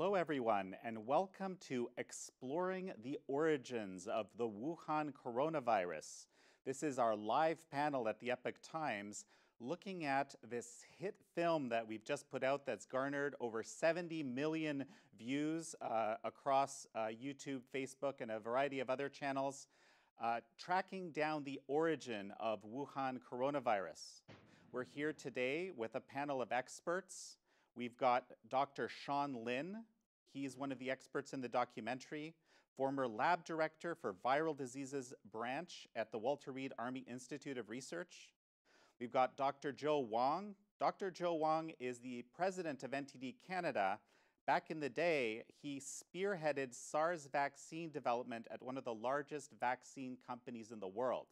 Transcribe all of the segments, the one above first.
Hello, everyone, and welcome to Exploring the Origins of the Wuhan Coronavirus. This is our live panel at the Epic Times looking at this hit film that we've just put out that's garnered over 70 million views uh, across uh, YouTube, Facebook, and a variety of other channels, uh, tracking down the origin of Wuhan coronavirus. We're here today with a panel of experts. We've got Dr. Sean Lin. He's one of the experts in the documentary, former lab director for viral diseases branch at the Walter Reed Army Institute of Research. We've got Dr. Joe Wong. Dr. Joe Wong is the president of NTD Canada. Back in the day, he spearheaded SARS vaccine development at one of the largest vaccine companies in the world.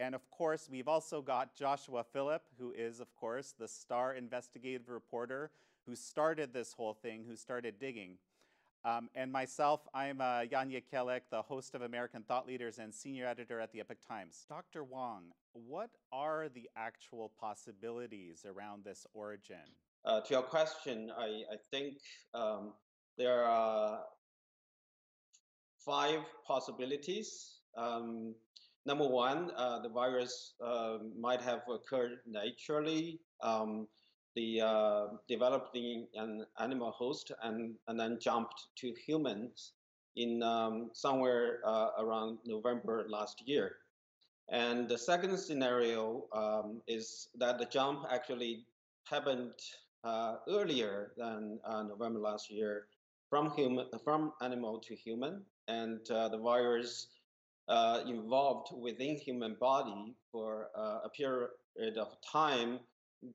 And of course, we've also got Joshua Phillip, who is, of course, the star investigative reporter who started this whole thing, who started digging. Um, and myself, I'm uh, Jan Jekielek, the host of American Thought Leaders and senior editor at the Epic Times. Dr. Wong, what are the actual possibilities around this origin? Uh, to your question, I, I think um, there are five possibilities. Um, number one, uh, the virus uh, might have occurred naturally. Um, the uh, developing an animal host and, and then jumped to humans in um, somewhere uh, around November last year. And the second scenario um, is that the jump actually happened uh, earlier than uh, November last year from human from animal to human, and the virus uh, within human body for uh, a period of time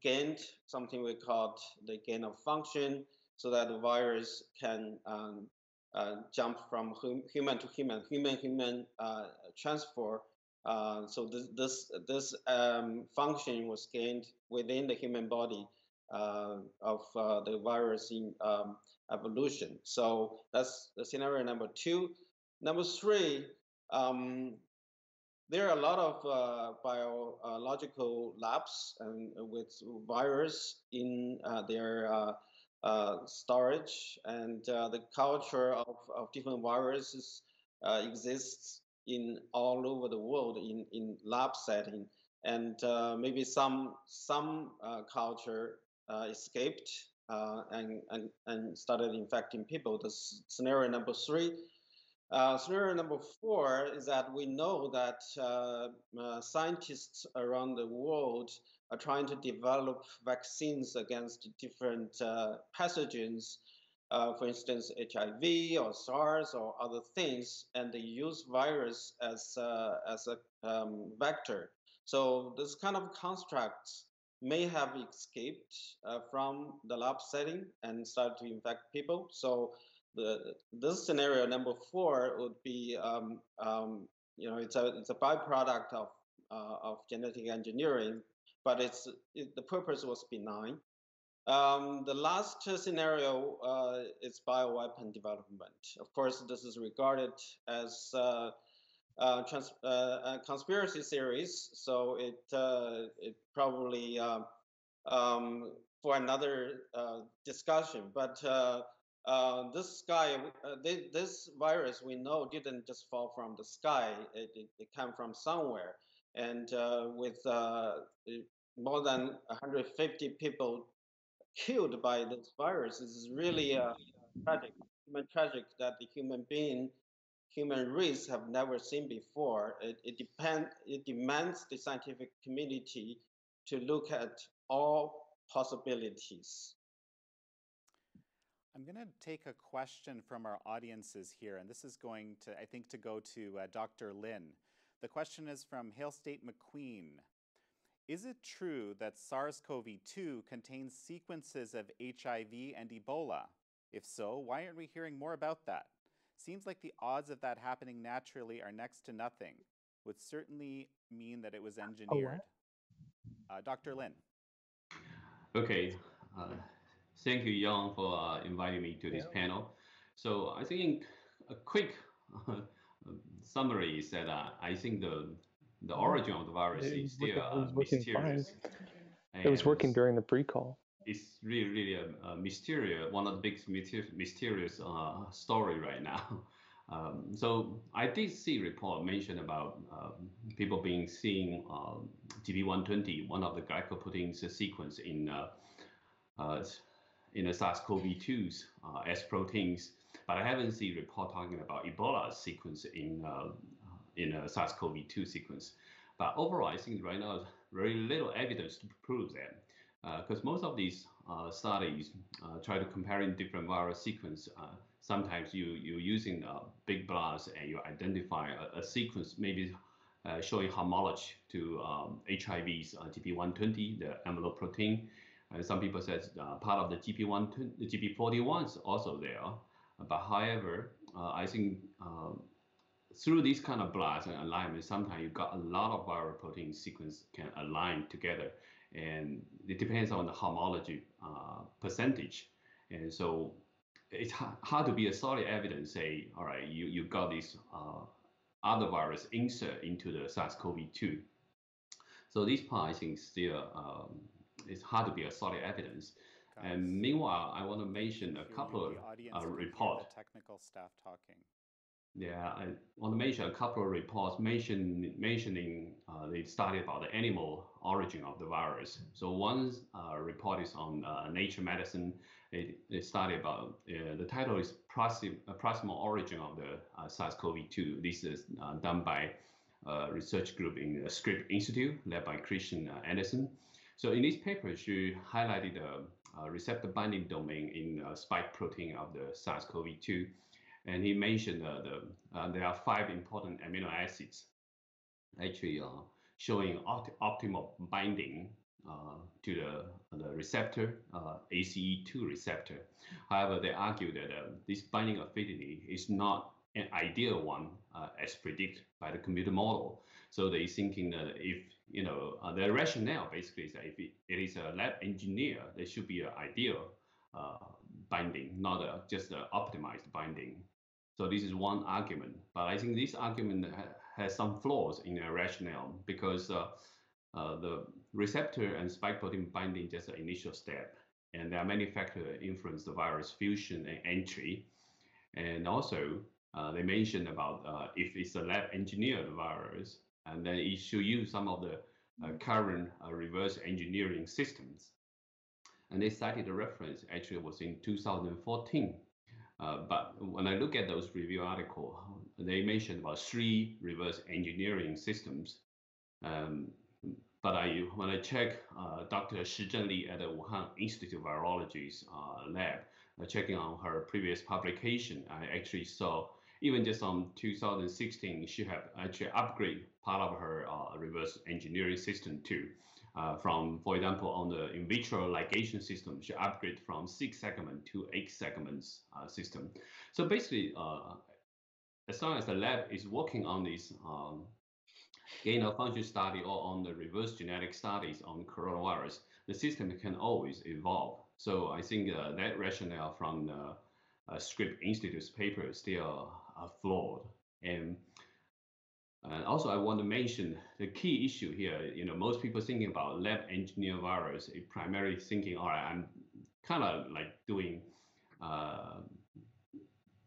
gained something we call the gain of function so that the virus can um, uh, jump from hum human to human, human-human uh, transfer. Uh, so this this this um, function was gained within the human body uh, of uh, the virus in um, evolution. So that's the scenario number two. Number three, um, there are a lot of uh, biological labs and with virus in uh, their uh, uh storage, and uh, the culture of, of different viruses uh, exists in all over the world in, in lab setting, and maybe some some culture escaped and, and and started infecting people. The scenario number three uh, scenario number four is that we know that uh, uh, scientists around the world are trying to develop vaccines against different uh, pathogens, uh, for instance, HIV or SARS or other things, and they use virus as, uh, as a um, vector. So this kind of constructs may have escaped from the lab setting and started to infect people. So the this scenario number four would be um, um, you know it's a it's a byproduct of uh, of genetic engineering, but it's it, the purpose was benign. Um, the last scenario uh, is bioweapon development. Of course, this is regarded as uh, uh trans, uh, a conspiracy theories, so it uh, it probably um, um, for another discussion, but uh, this guy, uh, this virus we know didn't just fall from the sky. It, it, it came from somewhere. And uh, with uh, more than 150 people killed by this virus, is really uh, tragic, human tragic that the human being, human race have never seen before. It, it, depend, it demands the scientific community to look at all possibilities. I'm going to take a question from our audiences here, and this is going to, I think, to go to uh, Dr. Lin. The question is from Hale State McQueen. Is it true that SARS-CoV-2 contains sequences of HIV and Ebola? If so, why aren't we hearing more about that? Seems like the odds of that happening naturally are next to nothing. Would certainly mean that it was engineered. Uh, Dr. Lin. Okay. Uh, thank you, Yang, for uh, inviting me to this yeah. panel. So I think a quick summary is that uh, I think the the origin of the virus is still uh, mysterious. It was working during the pre-call. it's really, really a, a mysterious, one of the big mysterious uh, story right now. Um, so I did see report mentioned about uh, people being seeing uh, gp120, one of the glycoproteins sequence in uh, uh in the SARS-CoV-2's uh, S proteins, but I haven't seen report talking about Ebola sequence in uh, in a SARS-CoV-2 sequence. But overall, I think right now very little evidence to prove that because most of these studies try to compare in different virus sequence sometimes you, you're using uh, big blast and you identify a, a sequence maybe uh, showing homology to um, HIV's uh, GP120, the envelope protein. And some people said uh, part of the GP120, the GP41 is also there. But however, uh, I think um, through this kind of blast and alignment, sometimes you got a lot of viral protein sequence can align together. And it depends on the homology uh, percentage. And so it's hard to be a solid evidence say, all right, you, you got this uh, other virus insert into the SARS-CoV-2. So this part, I think, still um, it's hard to be a solid evidence. And meanwhile, I want to mention a couple of uh, reports. Technical staff talking. Yeah, I want to mention a couple of reports mention, mentioning uh, they study about the animal origin of the virus. So one uh, report is on uh, Nature Medicine. It, it study about uh, the title is proxim, proximal origin of the uh, SARS-CoV-2. This is uh, done by a research group in the Scripps Institute, led by Christian Anderson. So in this paper, she highlighted the receptor binding domain in spike protein of the SARS-CoV-2 and he mentioned uh, the uh, there are five important amino acids actually uh, showing opt optimal binding uh, to the, the receptor, uh, ACE2 receptor. However, they argue that uh, this binding affinity is not an ideal one as predicted by the computer model. So they're thinking that if, you know, their rationale basically is that if it, it is a lab engineer, there should be an ideal binding, not a, just an optimized binding. So this is one argument, but I think this argument ha has some flaws in the rationale because uh, uh, the receptor and spike protein binding just an initial step, and there are many factors that influence the virus fusion and entry. And also, uh, they mentioned about uh, if it's a lab engineered virus, and then it should use some of the uh, current uh, reverse engineering systems. And they cited a reference actually was in 2014 uh, but when I look at those review articles, they mentioned about three reverse engineering systems. Um, but I, when I check uh, Dr. Shi Zhenli at the Wuhan Institute of Virology's uh, lab, uh, checking on her previous publication, I actually saw even just on 2016, she had actually upgraded part of her uh, reverse engineering system too uh, from, for example, on the in vitro ligation system, she upgrade from six segment to eight segments uh, system. So basically, uh, as long as the lab is working on this um, gain of function study or on the reverse genetic studies on coronavirus, the system can always evolve. So I think uh, that rationale from the uh, Scripps Institute's paper still uh, flawed. And and also, I want to mention the key issue here. You know, most people thinking about lab engineer virus, it primarily thinking, all right, I'm kind of like doing uh,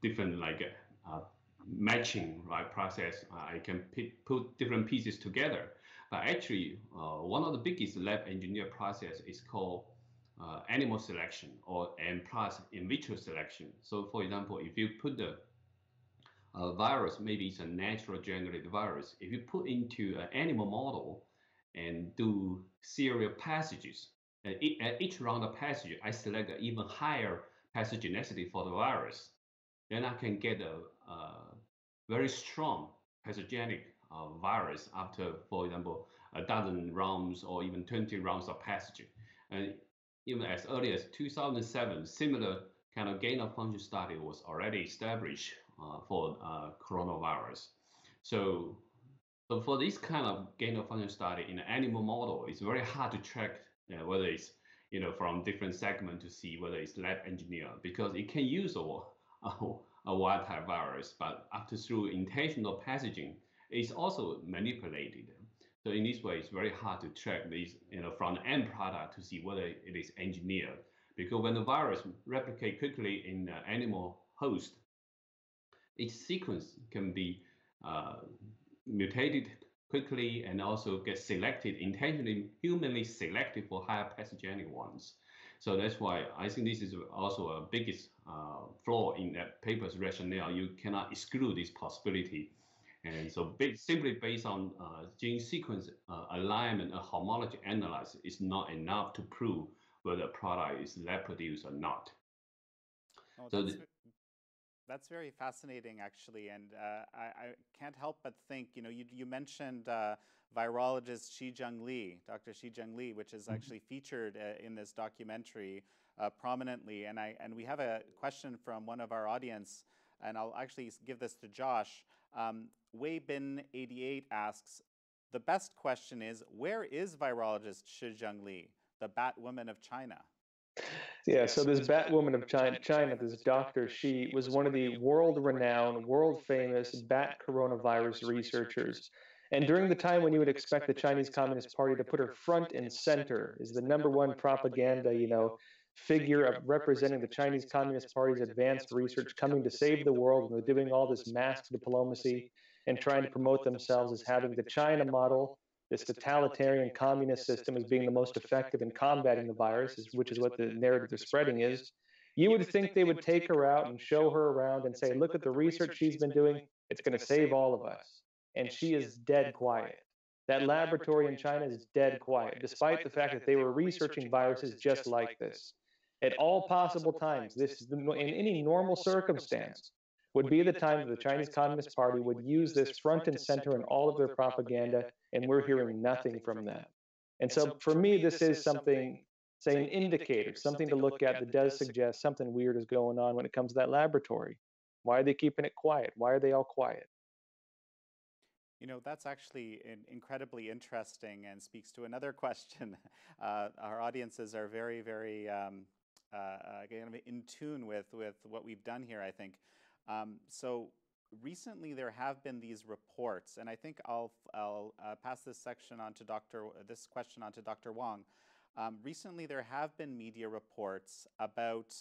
different like uh, matching right process. I can put different pieces together. But actually, uh, one of the biggest lab engineer process is called uh, animal selection or and plus in vitro selection. So, for example, if you put the a virus, maybe it's a natural generated virus, if you put into an animal model and do serial passages, at each round of passage, I select an even higher pathogenicity for the virus, then I can get a, a very strong pathogenic uh, virus after, for example, a dozen rounds or even 20 rounds of passage. And even as early as 2007, similar kind of gain of function study was already established uh, for uh, coronavirus. So, so for this kind of gain of function study in an animal model, it's very hard to track uh, whether it's you know from different segment to see whether it's lab engineered because it can use a, a, a wild type virus, but after through intentional passaging, it's also manipulated. So in this way, it's very hard to track these, you know, from the end product to see whether it is engineered. Because when the virus replicate quickly in the animal host, its sequence can be uh, mutated quickly and also get selected intentionally, humanly selected for higher pathogenic ones. So that's why I think this is also a biggest uh, flaw in that paper's rationale. You cannot exclude this possibility. And so simply based on uh, gene sequence uh, alignment and homology analysis is not enough to prove whether a product is lab produced or not. Oh, so that's, that's, very fascinating, actually. And uh, I, I, can't help but think, you know, you, you mentioned uh, virologist Shijung Li, Dr. Shijung Li, which is mm-hmm. actually featured uh, in this documentary uh, prominently. And, I, and we have a question from one of our audience, and I'll actually give this to Josh. Um, Weibin88 asks, the best question is, where is virologist Shijung Li, the Batwoman of China? Yeah, so this Batwoman of China, China, this doctor, she was one of the world-renowned, world-famous bat coronavirus researchers. And during the time when you would expect the Chinese Communist Party to put her front and center is the number one propaganda, you know, figure of representing the Chinese Communist Party's advanced research coming to save the world, and they're doing all this masked diplomacy and trying to promote themselves as having the China model, this totalitarian communist system as being the most effective in combating the virus, which is what the narrative they're spreading is. You would think they would take her out and show her around and say, look at the research she's been doing. It's going to save all of us. And she is dead quiet. That laboratory in China is dead quiet, despite the fact that they were researching viruses just like this. At all possible times, this in any normal circumstance, would be the time that the Chinese Communist Party would use this front and center in all of their propaganda, and we're hearing nothing from them. And so for me, this is something, say, an indicator, something to look at that does suggest something weird is going on when it comes to that laboratory. Why are they keeping it quiet? Why are they all quiet? You know, that's actually in incredibly interesting and speaks to another question. Uh, our audiences are very, very um, uh, uh, in tune with, with what we've done here, I think. Um, so recently there have been these reports, and I think I'll, I'll uh, pass this section on to Dr. this question on to Dr. Wong. Um, recently there have been media reports about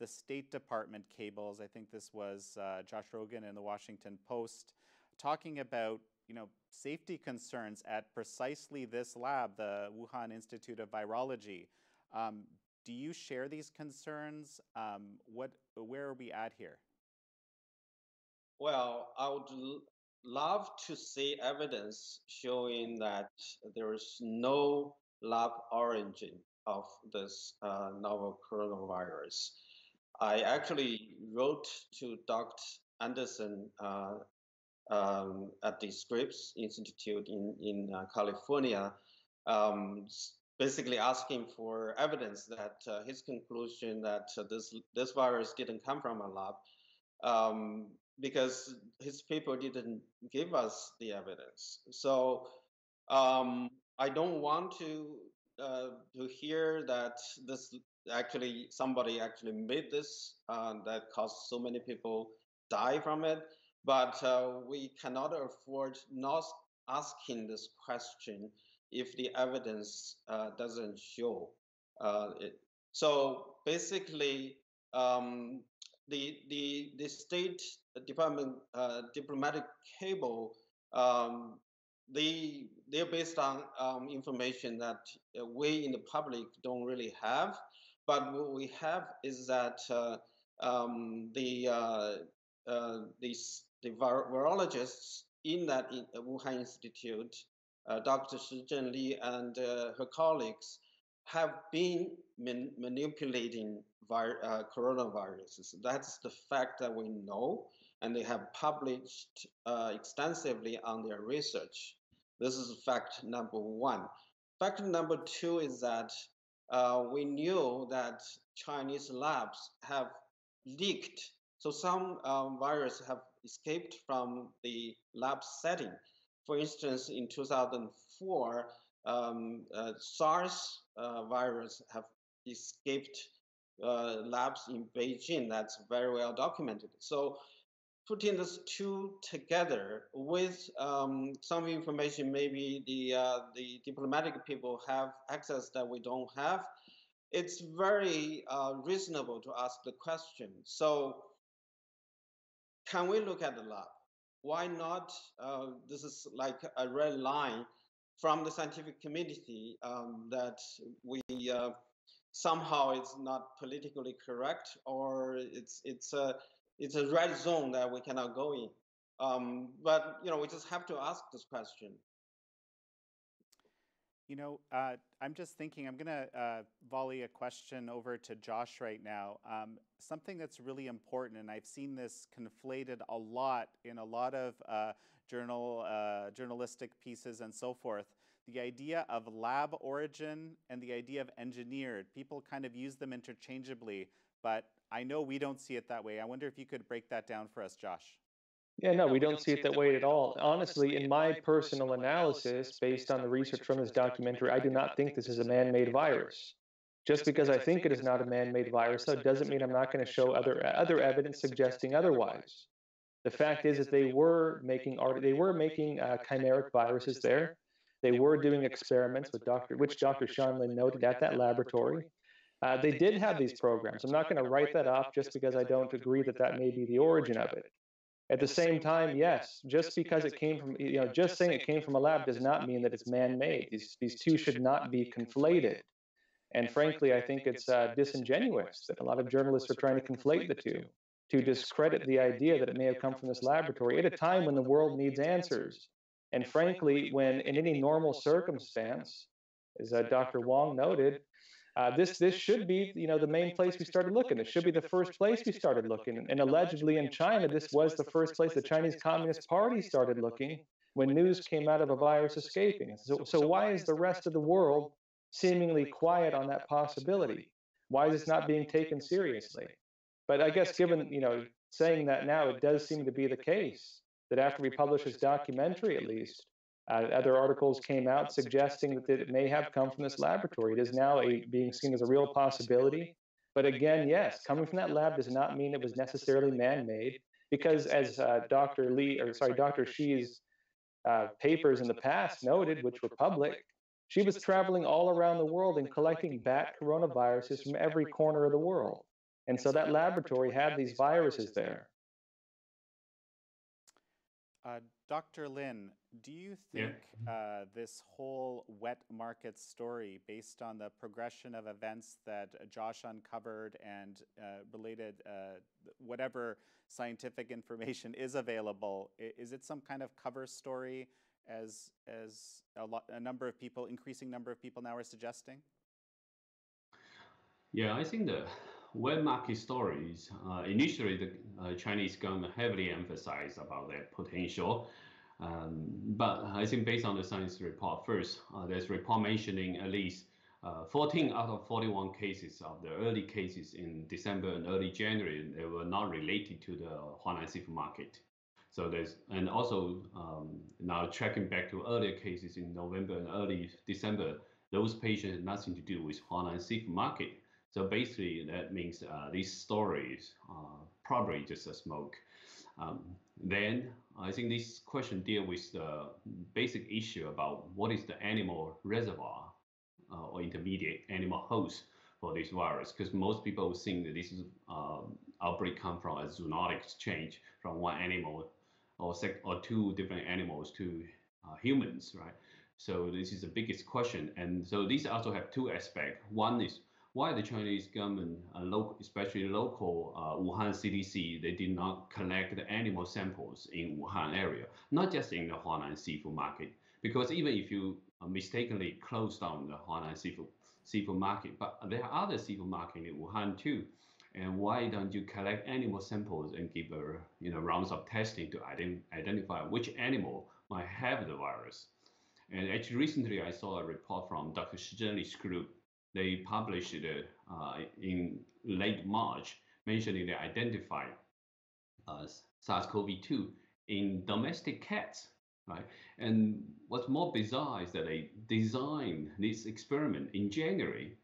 the State Department cables. I think this was uh, Josh Rogan in the Washington Post talking about you know safety concerns at precisely this lab, the Wuhan Institute of Virology. Um, do you share these concerns? Um, what, where are we at here? Well, I would love to see evidence showing that there is no lab origin of this uh, novel coronavirus. I actually wrote to Dr. Anderson uh, um, at the Scripps Institute in, in uh, California, um, basically asking for evidence that uh, his conclusion that this, this virus didn't come from a lab um, because his people didn't give us the evidence. So um, I don't want to uh, to hear that this actually somebody actually made this uh, that caused so many people die from it. But uh, we cannot afford not asking this question if the evidence uh, doesn't show uh, it. So basically, um, the the the State Department uh, diplomatic cable um, they they're based on um, information that uh, we in the public don't really have. But what we have is that uh, um, the uh, these the virologists in that in Wuhan Institute, uh, Dr. Shijung Li and her colleagues have been man manipulating uh, coronaviruses. That's the fact that we know, and they have published uh, extensively on their research. This is fact number one. Fact number two is that uh, we knew that Chinese labs have leaked. So some um, viruses have escaped from the lab setting. For instance, in 2004, um, uh, SARS uh, virus have escaped uh, labs in Beijing. That's very well documented. So putting these two together with um, some information maybe the uh, the diplomatic people have access that we don't have it's very uh, reasonable to ask the question so can we look at the lab why not uh, this is like a red line from the scientific community um, that we uh, somehow it's not politically correct or it's it's a it's a red zone that we cannot go in. Um, but you know, we just have to ask this question. You know, uh, I'm just thinking. I'm going to uh, volley a question over to Josh right now. Um, something that's really important, and I've seen this conflated a lot in a lot of uh, journal uh, journalistic pieces and so forth. The idea of lab origin and the idea of engineered. People kind of use them interchangeably, but I know we don't see it that way. I wonder if you could break that down for us, Josh. Yeah, no, we don't see it that way at all. Honestly, in my personal analysis, based on the research from this documentary, I do not think this is a man made virus. Just because I think it is not a man made virus, though, doesn't mean I'm not going to show other, other evidence suggesting otherwise. The fact is that they were making art, they were making uh, chimeric viruses there. They were doing experiments with Dr. which Dr. Sean Lin noted at that laboratory. Uh, they did have these programs. I'm not going to write that off just because I don't agree that that may be the origin of it. At the same time, yes, just because it came from, you know, just saying it came from a lab does not mean that it's man-made. These, these two should not be conflated. And frankly, I think it's uh, disingenuous that a lot of journalists are trying to conflate the two, to discredit the idea that it may have come from this laboratory at a time when the world needs answers. And frankly, when in any normal circumstance, as uh, Dr. Wong noted, uh, this this should be you know the main place we started looking. It should be the first place we started looking. And allegedly in China, this was the first place the Chinese Communist Party started looking when news came out of a virus escaping. So, so why is the rest of the world seemingly quiet on that possibility? Why is this not being taken seriously? But I guess given you know saying that now, it does seem to be the case that after we published this documentary, at least uh, other articles came out suggesting that it may have come from this laboratory. It is now a, being seen as a real possibility. But again, yes, coming from that lab does not mean it was necessarily man-made, because as uh, Dr. Lee, or sorry, Dr. Shi's uh, papers in the past noted, which were public, she was traveling all around the world and collecting bat coronaviruses from every corner of the world. And so that laboratory had these viruses there. Uh, Dr. Lin, do you think yeah. uh, this whole wet market story, based on the progression of events that uh, Josh uncovered and uh, related, uh, whatever scientific information is available, is it some kind of cover story, as as a, lot, a number of people, increasing number of people now are suggesting? Yeah, I think the wet market stories uh, initially the Chinese government heavily emphasized about their potential um, but I think based on the science report, first, uh, there's report mentioning at least uh, 14 out of 41 cases of the early cases in December and early January, they were not related to the Huanan seafood market. So there's, and also um, now tracking back to earlier cases in November and early December, those patients had nothing to do with Huanan seafood market. So basically that means uh, these stories are probably just a smoke. Um, then I think this question deal with the basic issue about what is the animal reservoir uh, or intermediate animal host for this virus, because most people think that this is, uh, outbreak come from a zoonotic exchange from one animal or or two different animals to uh, humans, right? So this is the biggest question, and so these also have two aspects. One is why the Chinese government, uh, especially local uh, Wuhan CDC, they did not collect animal samples in Wuhan area, not just in the Huanan seafood market. Because even if you uh, mistakenly close down the Huanan seafood seafood market, but there are other seafood market in Wuhan too. And why don't you collect animal samples and give a you know rounds of testing to ident identify which animal might have the virus? And actually, recently I saw a report from Dr. Shi group they published it uh, in late March, mentioning they identified uh, SARS-CoV-2 in domestic cats, right? And what's more bizarre is that they designed this experiment in January,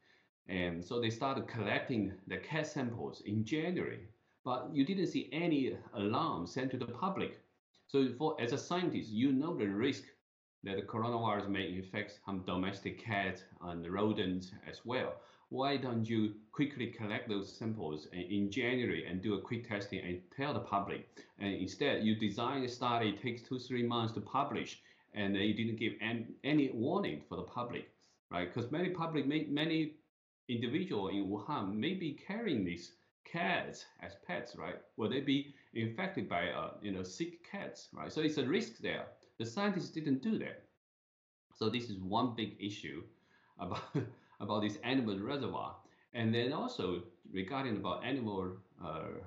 and so they started collecting the cat samples in January. but you didn't see any alarm sent to the public. So for as a scientist, you know the risk that the coronavirus may infect some domestic cats and rodents as well. Why don't you quickly collect those samples in January and do a quick testing and tell the public? And instead, you design a study, it takes two, three months to publish, and you didn't give any, warning for the public, right? Because many public, many individual in Wuhan may be carrying these cats as pets, right? Will they be infected by, uh, you know, sick cats, right? So it's a risk there. The scientists didn't do that. So this is one big issue about, about this animal reservoir. And then also regarding about animal, uh,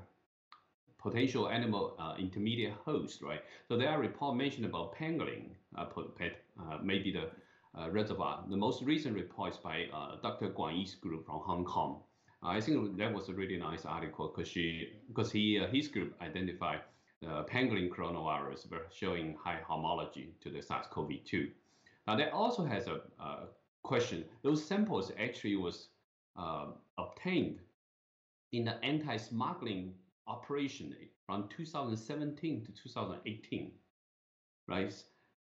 potential animal uh, intermediate host, right? So there are mentioned about pangolin, uh, pet, uh, maybe the uh, reservoir. The most recent report is by uh, Dr. Guan Yi's group from Hong Kong. I think that was a really nice article because she, because he, his group identified the pangolin coronavirus were showing high homology to the SARS-CoV-2. Now that also has a, a question. Those samples actually was uh, obtained in the anti-smuggling operation from 2017 to 2018, right?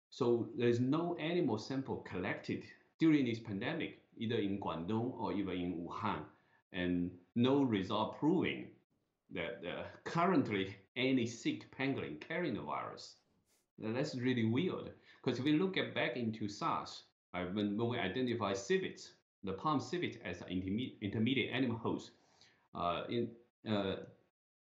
So there's no animal sample collected during this pandemic, either in Guangdong or even in Wuhan, and no result proving that uh, currently any sick pangolin carrying the virus. That's really weird. Because if we look at back into SARS, right, when, when we identify civets, the palm civet as an intermediate, intermediate animal host, uh, in, uh,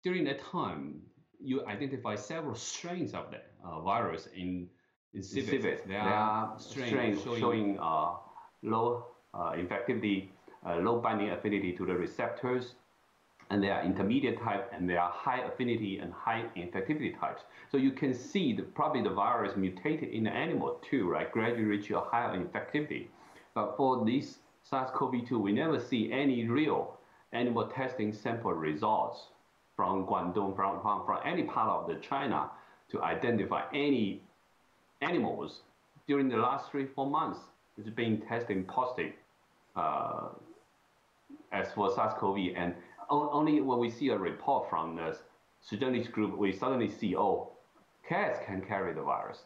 during that time, you identify several strains of the uh, virus in, in civets. Civet. There, there are strains, strains showing, showing uh, low uh, infectivity, low binding affinity to the receptors, and they are intermediate type and they are high affinity and high infectivity types. So you can see the, probably the virus mutated in the animal too, right? Gradually reach a higher infectivity. But for this SARS-CoV-2, we never see any real animal testing sample results from Guangdong, from, from, from any part of the China to identify any animals during the last three, four months. It's been testing positive uh, as for SARS-CoV and only when we see a report from the Shizhengli's group, we suddenly see, oh, cats can carry the virus.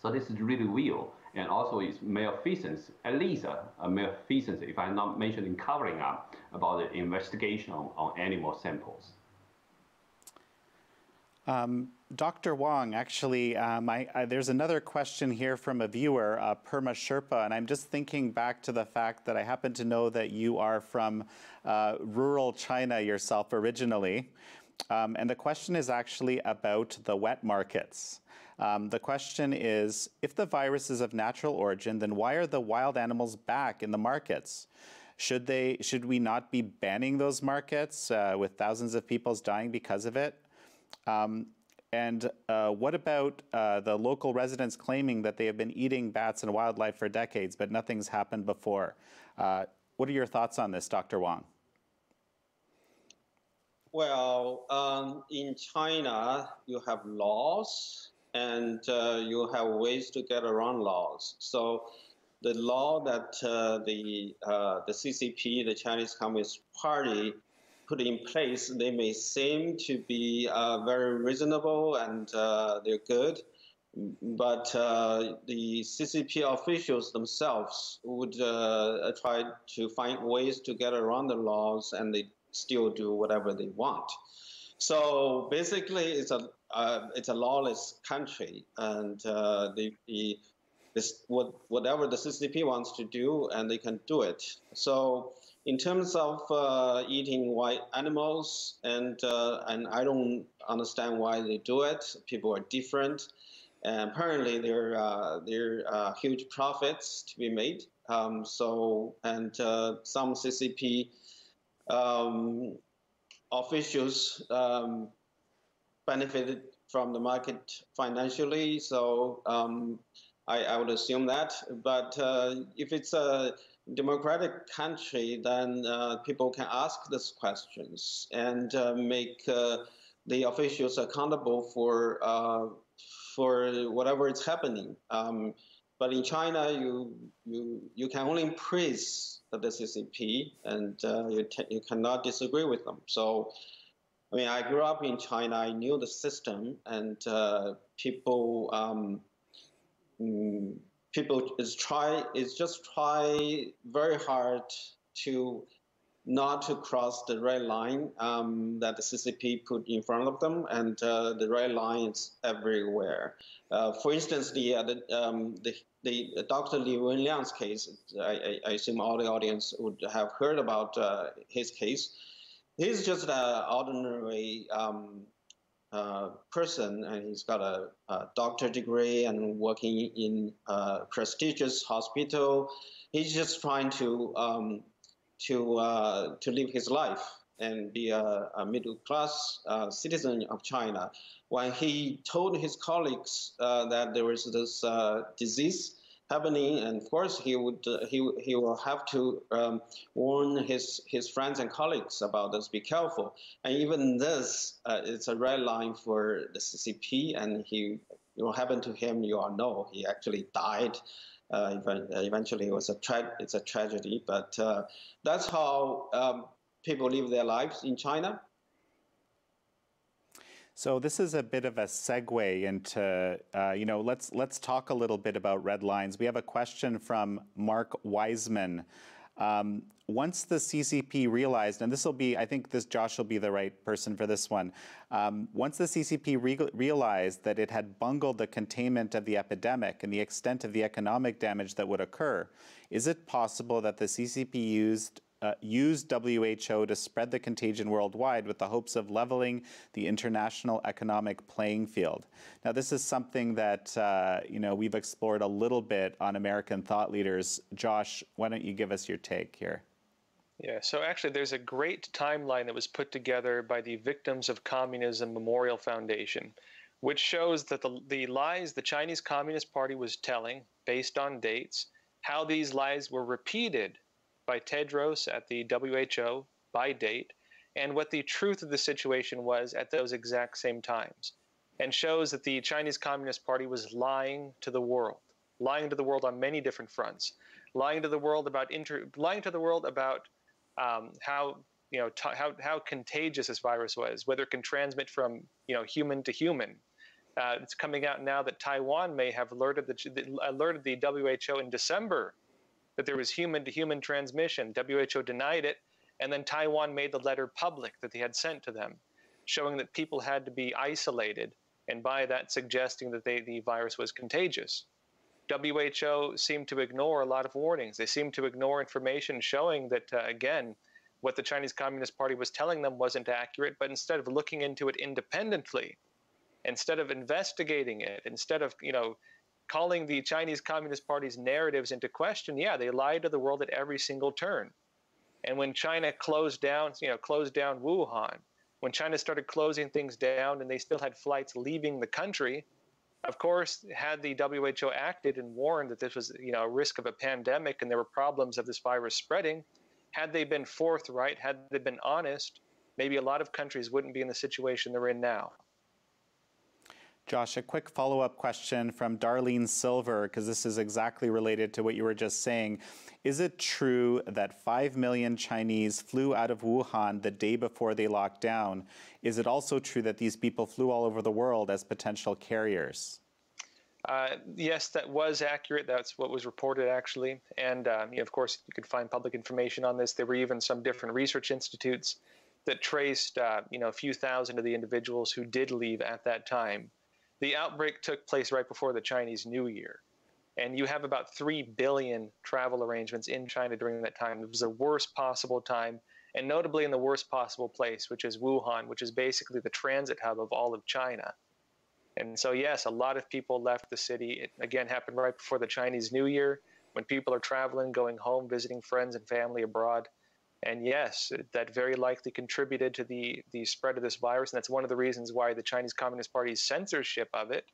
So this is really real. And also it's malfeasance, at least a, a malfeasance, if I'm not mentioning covering up about the investigation on, on animal samples. Um, Dr. Wong, actually, um, I, I, there's another question here from a viewer, uh, Perma Sherpa, and I'm just thinking back to the fact that I happen to know that you are from uh, rural China yourself originally. Um, and the question is actually about the wet markets. Um, the question is, if the virus is of natural origin, then why are the wild animals back in the markets? Should they? Should we not be banning those markets uh, with thousands of people dying because of it? Um, and uh, what about uh, the local residents claiming that they have been eating bats and wildlife for decades, but nothing's happened before? Uh, what are your thoughts on this, Dr. Wang? Well, um, in China, you have laws and uh, you have ways to get around laws. So the law that uh, the, uh, the CCP, the Chinese Communist Party, put in place, they may seem to be uh, very reasonable and uh, they're good. But uh, the CCP officials themselves would uh, try to find ways to get around the laws and they still do whatever they want. So basically, it's a uh, it's a lawless country, and uh, the, the this, what, whatever the CCP wants to do, and they can do it. So in terms of uh, eating white animals, and uh, and I don't understand why they do it. People are different, and apparently there uh, there are huge profits to be made. Um, so and uh, some CCP um, officials um, benefited from the market financially. So um, I, I, would assume that. But uh, if it's a democratic country, then uh, people can ask these questions and uh, make uh, the officials accountable for for whatever is happening. Um, but in China, you you you can only praise the CCP, and uh, you you cannot disagree with them. So I mean, I grew up in China. I knew the system, and uh, people um, mm, people is try is just try very hard to not to cross the red line um, that the CCP put in front of them, and uh, the red line is everywhere. Uh, for instance, the, uh, the, um, the, the, Dr. Li Wenliang's case, I, I, assume all the audience would have heard about uh, his case. He's just an ordinary um, person, and he's got a, a doctor degree and working in a prestigious hospital. He's just trying to um, to uh, to live his life and be a, a middle class uh, citizen of China. When he told his colleagues uh, that there was this uh, disease happening, and of course he would uh, he he will have to um, warn his his friends and colleagues about this. Be careful. And even this, uh, it's a red line for the CCP, and he. What happened to him, you all know. He actually died uh, eventually, it was a tra- it's a tragedy, but uh, that's how um, people live their lives in China. So this is a bit of a segue into, uh, you know, let's let's talk a little bit about red lines. We have a question from Mark Wiseman. Um, once the CCP realized, and this will be, I think this Josh will be the right person for this one. Um, once the CCP re realized that it had bungled the containment of the epidemic and the extent of the economic damage that would occur, is it possible that the CCP used uh, used WHO to spread the contagion worldwide with the hopes of leveling the international economic playing field. Now, this is something that uh, you know we've explored a little bit on American thought leaders. Josh, why don't you give us your take here? Yeah, so actually, there's a great timeline that was put together by the Victims of Communism Memorial Foundation, which shows that the, the lies the Chinese Communist Party was telling, based on dates, how these lies were repeated by Tedros at the WHO by date and what the truth of the situation was at those exact same times, and shows that the Chinese Communist Party was lying to the world, lying to the world on many different fronts, lying to the world about inter- lying to the world about um, how you know t- how how contagious this virus was, whether it can transmit from you know human to human. Uh, it's coming out now that Taiwan may have alerted the alerted the WHO in December that there was human to human transmission. WHO denied it, and then Taiwan made the letter public that they had sent to them, showing that people had to be isolated, and by that suggesting that they, the virus was contagious. WHO seemed to ignore a lot of warnings. They seemed to ignore information showing that, uh, again, what the Chinese Communist Party was telling them wasn't accurate, but instead of looking into it independently, instead of investigating it, instead of, you know, calling the Chinese Communist Party's narratives into question, yeah, they lied to the world at every single turn. And when China closed down, you know, closed down Wuhan, when China started closing things down and they still had flights leaving the country, of course, had the WHO acted and warned that this was, you know, a risk of a pandemic and there were problems of this virus spreading, had they been forthright, had they been honest, maybe a lot of countries wouldn't be in the situation they're in now. Josh, a quick follow up question from Darlene Silver, because this is exactly related to what you were just saying. Is it true that 5 million Chinese flew out of Wuhan the day before they locked down? Is it also true that these people flew all over the world as potential carriers? Uh, yes, that was accurate. That's what was reported, actually. And um, you know, of course, you could find public information on this. There were even some different research institutes that traced, uh, you know, a few thousand of the individuals who did leave at that time. The outbreak took place right before the Chinese New Year. And you have about 3 billion travel arrangements in China during that time. It was the worst possible time, and notably in the worst possible place, which is Wuhan, which is basically the transit hub of all of China. And so, yes, a lot of people left the city. It again happened right before the Chinese New Year when people are traveling, going home, visiting friends and family abroad. And yes, that very likely contributed to the, the spread of this virus. And that's one of the reasons why the Chinese Communist Party's censorship of it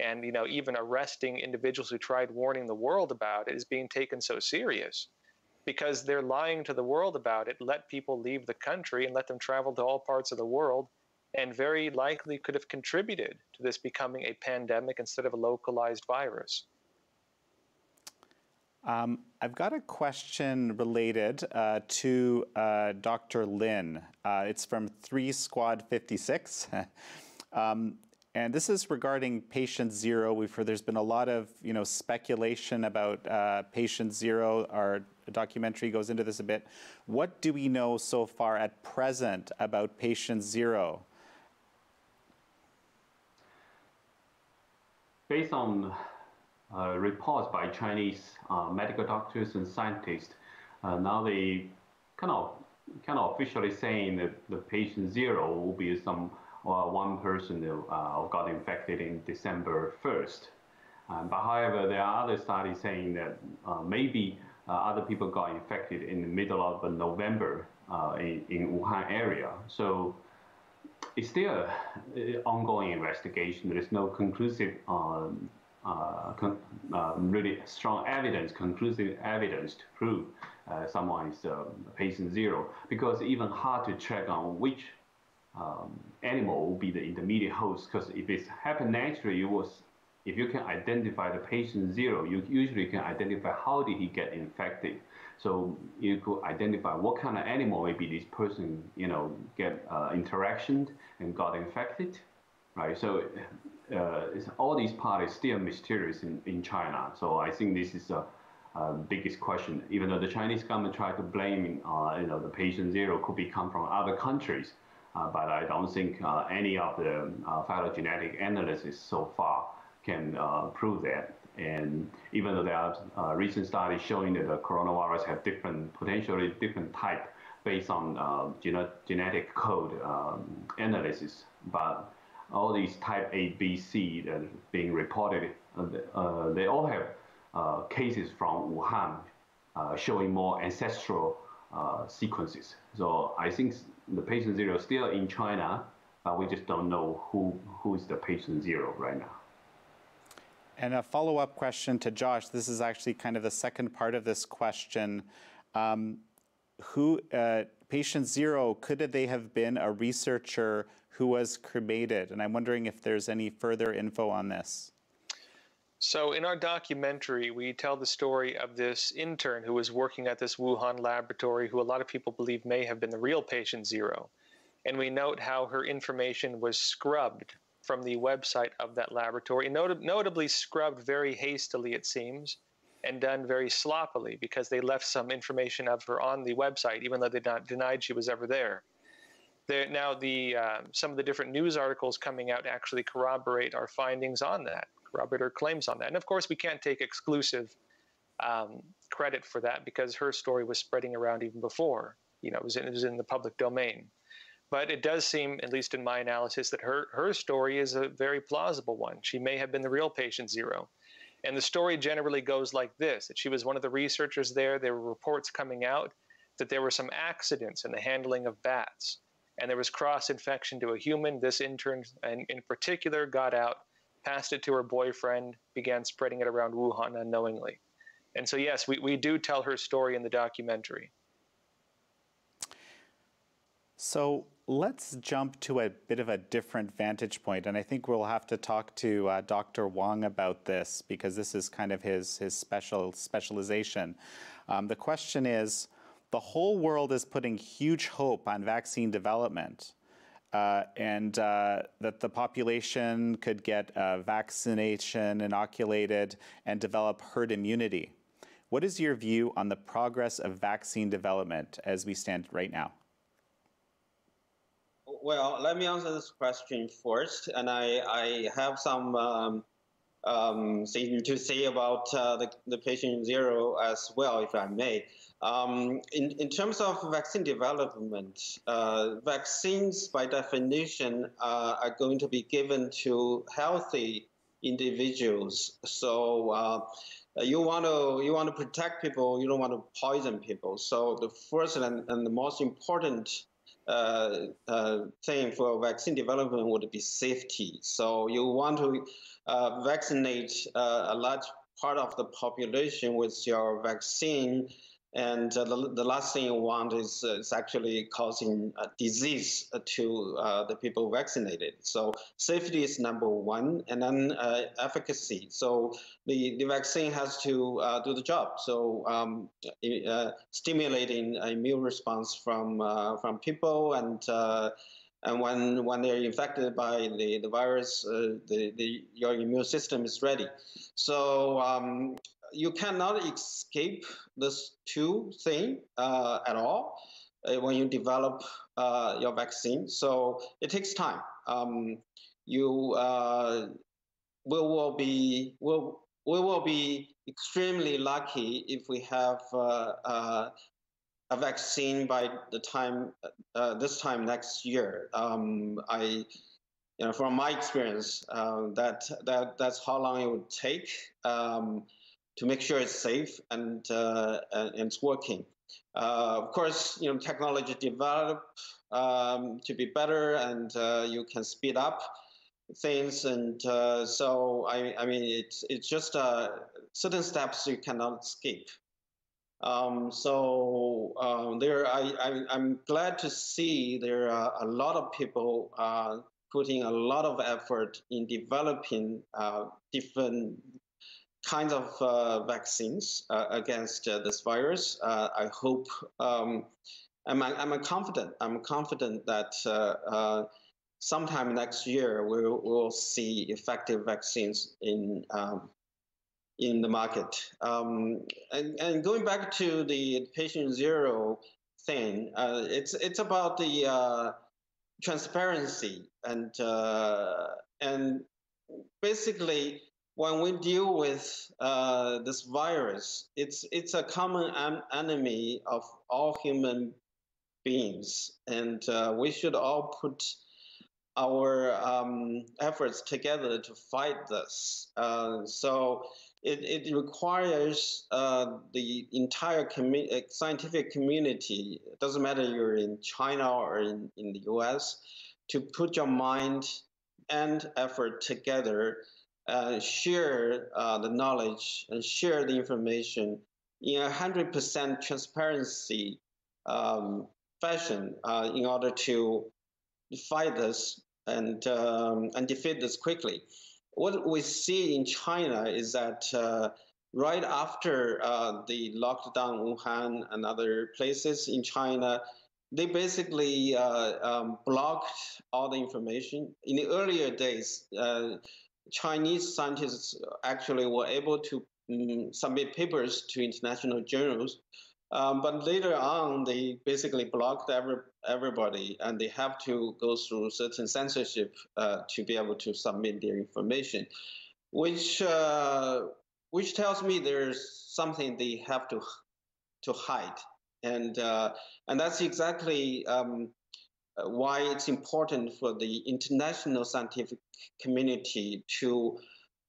and you know even arresting individuals who tried warning the world about it is being taken so serious because they're lying to the world about it let people leave the country and let them travel to all parts of the world and very likely could have contributed to this becoming a pandemic instead of a localized virus Um, I've got a question related uh, to uh, Dr. Lin. Uh, it's from 3 Squad 56. um, and this is regarding patient zero. We've heard there's been a lot of you know speculation about uh, patient zero. Our documentary goes into this a bit. What do we know so far at present about patient zero? Based on reports by Chinese uh, medical doctors and scientists. Uh, now they kind of kind of officially saying that the patient zero will be some one person got infected in December 1st. Um, but however, there are other studies saying that maybe other people got infected in the middle of November in, in Wuhan area. So it's still an ongoing investigation. There is no conclusive um, uh, uh, really strong evidence, conclusive evidence to prove uh, someone is uh, patient zero, because even hard to check on which um, animal will be the intermediate host. Because if it's happened naturally, was if you can identify the patient zero, you usually can identify how did he get infected. So you could identify what kind of animal maybe this person, you know, get uh, and got infected, right? So uh, all these parts still mysterious in, in China. So I think this is a biggest question. Even though the Chinese government tried to blame, uh, you know, the patient zero could be come from other countries, uh, but I don't think uh, any of the uh, phylogenetic analysis so far can uh, prove that. And even though there are recent studies showing that the coronavirus have different, potentially different type based on genetic code um, analysis, but all these type A, B, C that are being reported, uh, uh, they all have uh, cases from Wuhan showing more ancestral sequences. So I think the patient zero is still in China, but we just don't know who, who is the patient zero right now. And a follow up question to Josh. This is actually kind of the second part of this question. Um, who, uh, patient zero, could they have been a researcher who was cremated. And I'm wondering if there's any further info on this. So, in our documentary, we tell the story of this intern who was working at this Wuhan laboratory, who a lot of people believe may have been the real patient zero. And we note how her information was scrubbed from the website of that laboratory, not- notably scrubbed very hastily, it seems, and done very sloppily because they left some information of her on the website, even though they not denied she was ever there. There, now, the uh, some of the different news articles coming out actually corroborate our findings on that, corroborate our claims on that. And of course, we can't take exclusive um, credit for that because her story was spreading around even before. You know, it was, in, it was in the public domain. But it does seem, at least in my analysis, that her, her story is a very plausible one. She may have been the real patient zero. And the story generally goes like this that she was one of the researchers there. There were reports coming out that there were some accidents in the handling of bats and there was cross infection to a human. This intern, and in particular, got out, passed it to her boyfriend, began spreading it around Wuhan unknowingly. And so, yes, we, we do tell her story in the documentary. So let's jump to a bit of a different vantage point, and I think we'll have to talk to uh, Dr. Wang about this because this is kind of his his special specialization. Um, the question is the whole world is putting huge hope on vaccine development. Uh, and uh, that the population could get uh, vaccination, inoculated, and develop herd immunity. What is your view on the progress of vaccine development as we stand right now? Well, let me answer this question first, and I, I have some um, um, thing to say about uh, the, the patient zero as well, if I may. Um, in, in terms of vaccine development, uh, vaccines by definition uh, are going to be given to healthy individuals. So uh, you want to you want to protect people. You don't want to poison people. So the first and, and the most important thing for vaccine development would be safety. So you want to uh, vaccinate uh, a large part of the population with your vaccine And uh, the, the last thing you want is, uh, is actually causing disease to uh, the people vaccinated. So safety is number one, and then uh, efficacy. So the, the vaccine has to uh, do the job. So um, uh, stimulating immune response from from people and and when when they're infected by the, the virus, uh, the, the your immune system is ready. So um, you cannot escape this two thing uh, at all uh, when you develop uh, your vaccine. So it takes time. Um, you uh, we will be will we will be extremely lucky if we have uh, uh, a vaccine by the time this time next year. Um, I you know, from my experience, uh, that that that's how long it would take. Um, to make sure it's safe and, uh, and it's working. Uh, of course, you know, technology develop um, to be better and uh, you can speed up things. And uh, so, I, I mean, it's, it's just uh, certain steps you cannot skip. Um, so um, there, I, am glad to see there are a lot of people uh, putting a lot of effort in developing uh, different kinds of uh, vaccines uh, against uh, this virus. Uh, I hope um, I'm, I'm confident. I'm confident that uh, uh, sometime next year we will we'll see effective vaccines in um, in the market. Um, and, and, going back to the patient zero thing, it's it's about the transparency and and basically when we deal with uh, this virus, it's it's a common enemy of all human beings, and uh, we should all put our um, efforts together to fight this. Uh, so it, it requires uh, the entire commu- uh, scientific community, it doesn't matter you're in China or in, in the US, to put your mind and effort together uh, share uh, the knowledge and share the information in a 100% transparency um, fashion uh, in order to fight this and, um, and defeat this quickly. What we see in China is that uh, right after uh, the lockdown Wuhan and other places in China, they basically uh, um, blocked all the information. In the earlier days, uh, Chinese scientists actually were able to um, submit papers to international journals. Um, but later on, they basically blocked every, everybody, and they have to go through certain censorship uh, to be able to submit their information, which uh, which tells me there's something they have to to hide, and uh, and that's exactly um, uh, why it's important for the international scientific community to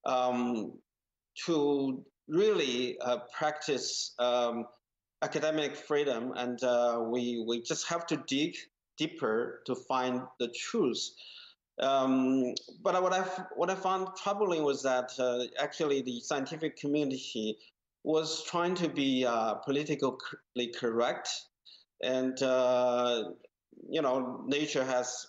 um, to really uh, practice um, academic freedom, and uh, we we just have to dig deeper to find the truth. Um, but what I what I found troubling was that uh, actually the scientific community was trying to be uh, politically correct and uh, you know, Nature has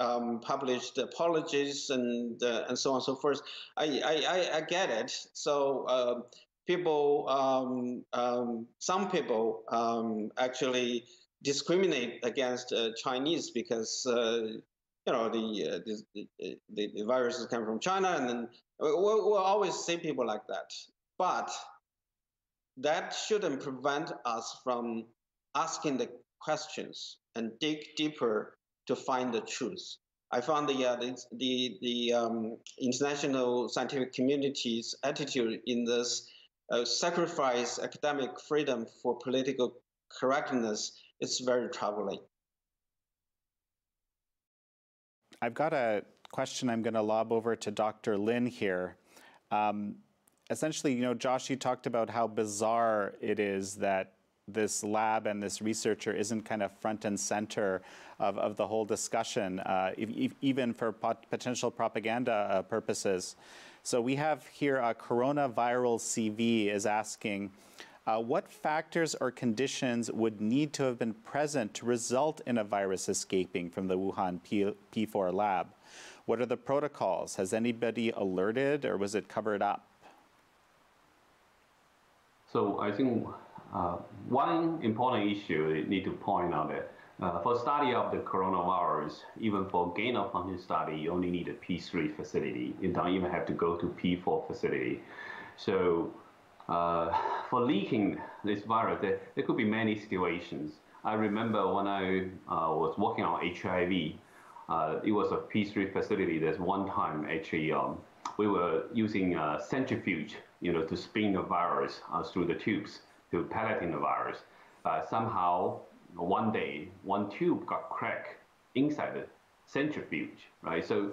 um, published apologies and uh, and so on and so forth. I I, I get it. So uh, people, um, um, some people um, actually discriminate against uh, Chinese because uh, you know the, uh, the, the, viruses come from China, and then we'll, we'll always see people like that. But that shouldn't prevent us from asking the questions and dig deeper to find the truth. I found the uh, the the, the um, international scientific community's attitude in this uh, sacrifice academic freedom for political correctness is very troubling. I've got a question I'm going to lob over to Dr. Lin here. Um, essentially, you know, Josh, you talked about how bizarre it is that this lab and this researcher isn't kind of front and center of, of the whole discussion, uh, if, even for pot potential propaganda uh, purposes. So we have here a coronaviral CV is asking, Uh, what factors or conditions would need to have been present to result in a virus escaping from the Wuhan P- P4 lab? What are the protocols? Has anybody alerted or was it covered up? So I think uh, one important issue you need to point out that uh, for study of the coronavirus, even for gain of function study, you only need a P3 facility. You don't even have to go to P4 facility. So uh, for leaking this virus, there, there, could be many situations. I remember when I uh, was working on HIV, uh, it was a P3 facility. There's one time actually um, we were using a centrifuge, you know, to spin the virus uh, through the tubes to pelleting the virus. Uh, somehow, one day, one tube got cracked inside the centrifuge, right? So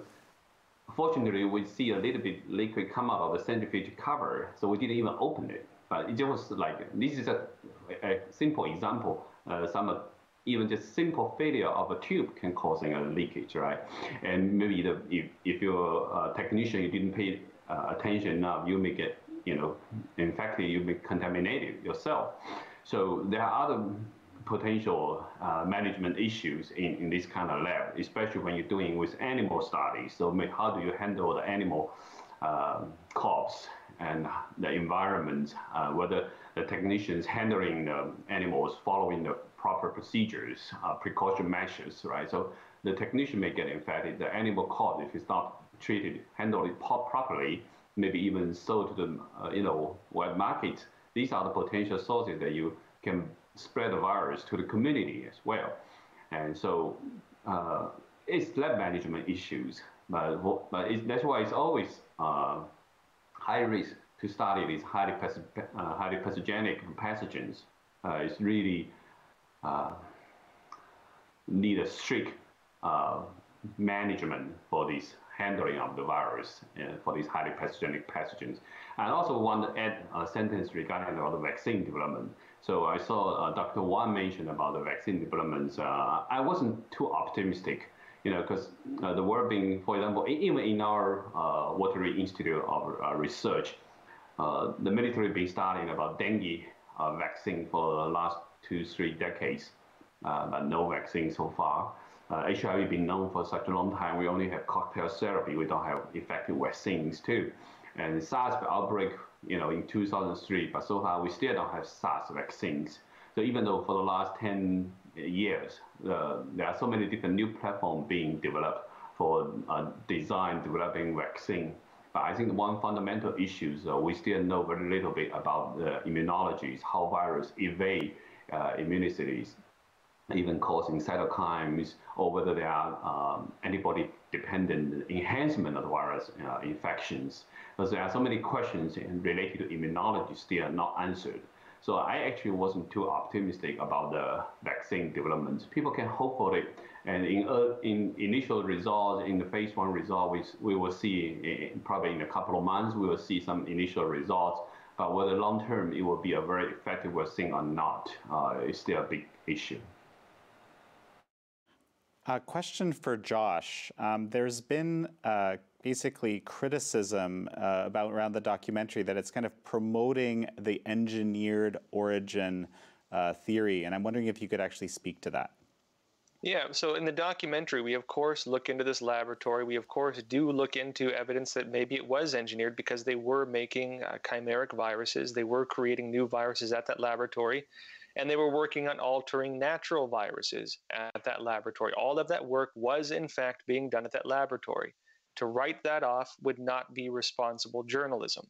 fortunately, we see a little bit liquid come out of the centrifuge cover, so we didn't even open it. But it just was like this is a, a simple example. Uh, some even just simple failure of a tube can causing a leakage, right? And maybe the, if, if you're a technician, you didn't pay uh, attention enough, you may get, you know, infected, you may contaminate yourself. So there are other potential uh, management issues in, in this kind of lab, especially when you're doing with animal studies. So how do you handle the animal um, corpse and the environment, uh, whether the technicians handling the animals following the proper procedures, uh, precaution measures, right? So the technician may get infected. The animal caught, if it's not treated, handled it properly, maybe even sold to the uh, you know wet market. These are the potential sources that you can spread the virus to the community as well. And so uh, it's lab management issues, but, but that's why it's always uh, high risk to study these highly, uh, highly pathogenic pathogens. Uh, it's really uh, need a strict management for this handling of the virus uh, for these highly pathogenic pathogens. I also want to add a sentence regarding about the vaccine development. So I saw uh, Dr. Wang mention about the vaccine developments. Uh, I wasn't too optimistic, you know, because uh, the work being, for example, even in our uh, Walter Reed Institute of uh, Research, the military been studying about dengue vaccine for the last two, three decades, but no vaccine so far. Uh, HIV been known for such a long time. We only have cocktail therapy. We don't have effective vaccines too. And SARS outbreak, you know, in 2003, but so far we still don't have SARS vaccines. So even though for the last 10 years, uh, there are so many different new platforms being developed for uh, design, developing vaccine. But I think one fundamental issue is uh, we still know very little bit about the immunologies, how virus evade uh, immunities even causing cytokines, or whether they are um, antibody-dependent enhancement of the virus uh, infections. Because there are so many questions related to immunology still not answered. So I actually wasn't too optimistic about the vaccine development. People can hope for it, and in, uh, in initial results, in the phase one result, we, we will see in, probably in a couple of months, we will see some initial results. But whether long term it will be a very effective vaccine or not uh, is still a big issue. A question for Josh. Um, there's been uh, basically criticism uh, about around the documentary that it's kind of promoting the engineered origin uh, theory, and I'm wondering if you could actually speak to that. Yeah, so in the documentary, we of course look into this laboratory. We of course do look into evidence that maybe it was engineered because they were making uh, chimeric viruses. They were creating new viruses at that laboratory and they were working on altering natural viruses at that laboratory. All of that work was, in fact, being done at that laboratory. To write that off would not be responsible journalism.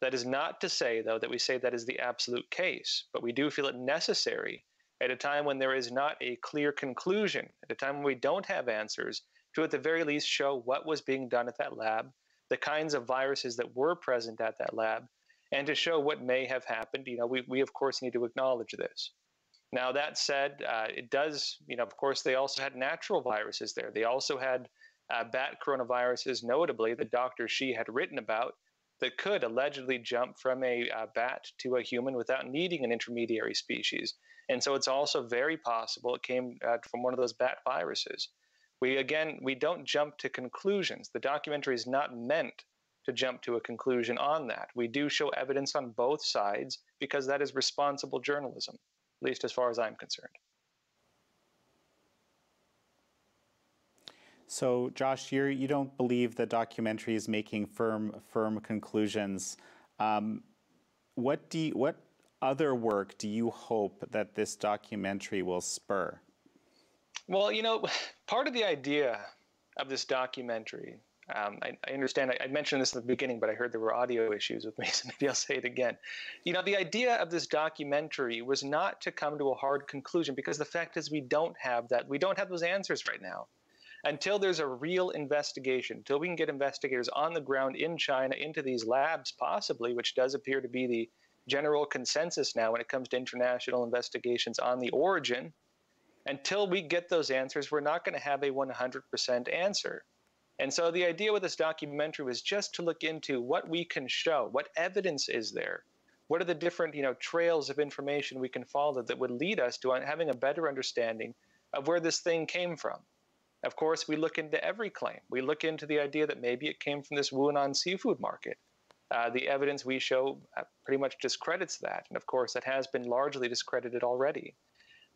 That is not to say, though, that we say that is the absolute case, but we do feel it necessary at a time when there is not a clear conclusion, at a time when we don't have answers, to at the very least show what was being done at that lab, the kinds of viruses that were present at that lab, and to show what may have happened, you know, we, we of course need to acknowledge this. Now, that said, uh, it does, you know, of course, they also had natural viruses there. They also had uh, bat coronaviruses, notably, that Dr. Shi had written about, that could allegedly jump from a uh, bat to a human without needing an intermediary species. And so it's also very possible it came uh, from one of those bat viruses. We, again, we don't jump to conclusions. The documentary is not meant to jump to a conclusion on that. We do show evidence on both sides because that is responsible journalism, at least as far as I'm concerned. So, Josh, you're, you don't believe the documentary is making firm firm conclusions. Um, what do you, what other work do you hope that this documentary will spur? Well, you know, part of the idea of this documentary, um, I, I, understand I, I, mentioned this at the beginning, but I heard there were audio issues with me, so maybe I'll say it again. You know, the idea of this documentary was not to come to a hard conclusion because the fact is we don't have that. We don't have those answers right now. Until there's a real investigation, until we can get investigators on the ground in China into these labs, possibly, which does appear to be the general consensus now when it comes to international investigations on the origin until we get those answers, we're not going to have a 100% answer. And so the idea with this documentary was just to look into what we can show, what evidence is there, what are the different you know trails of information we can follow that would lead us to having a better understanding of where this thing came from. Of course, we look into every claim. We look into the idea that maybe it came from this Wuhan seafood market. Uh, the evidence we show uh, pretty much discredits that, and of course, that has been largely discredited already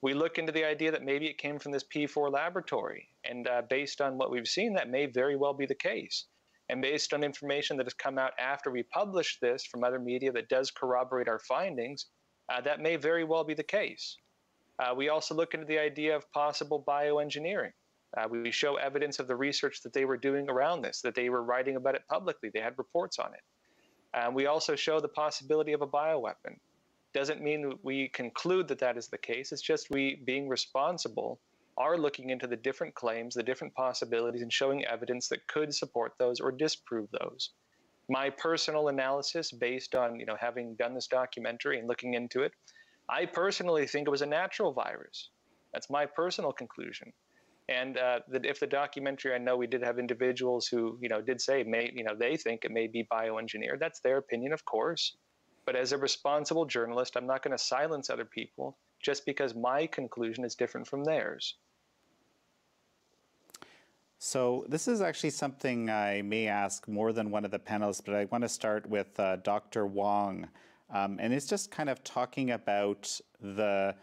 we look into the idea that maybe it came from this P4 laboratory. And uh, based on what we've seen, that may very well be the case. And based on information that has come out after we published this from other media that does corroborate our findings, uh, that may very well be the case. Uh, we also look into the idea of possible bioengineering. Uh, we show evidence of the research that they were doing around this, that they were writing about it publicly. They had reports on it. Uh, we also show the possibility of a bioweapon doesn't mean we conclude that that is the case. It's just we, being responsible, are looking into the different claims, the different possibilities, and showing evidence that could support those or disprove those. My personal analysis, based on you know having done this documentary and looking into it, I personally think it was a natural virus. That's my personal conclusion. And uh, that if the documentary, I know we did have individuals who you know did say may you know they think it may be bioengineered. That's their opinion, of course. But as a responsible journalist, I'm not going to silence other people just because my conclusion is different from theirs. So this is actually something I may ask more than one of the panelists, but I want to start with uh, Dr. Wang. Um, and it's just kind of talking about the